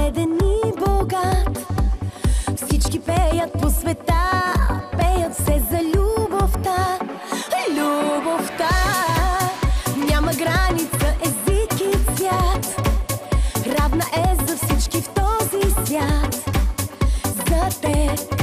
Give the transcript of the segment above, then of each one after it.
беден и богат. Всички пеят по света, пеят се за любовта, любовта. Няма граница, език и цвят, равна е за всички в този свят. За теб.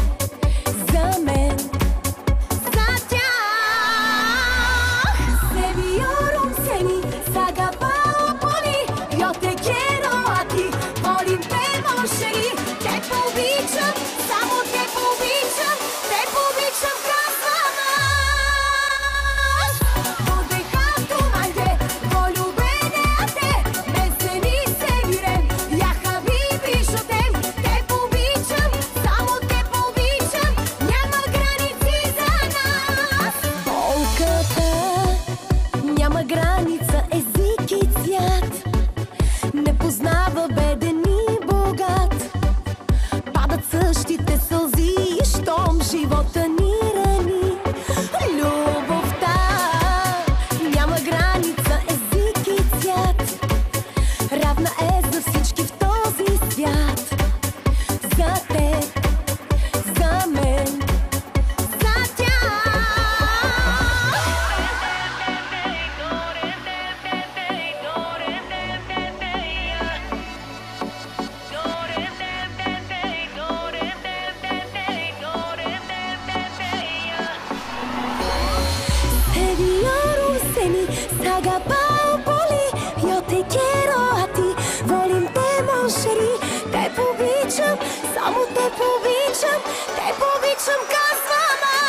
powiczem, te powiczem gaz na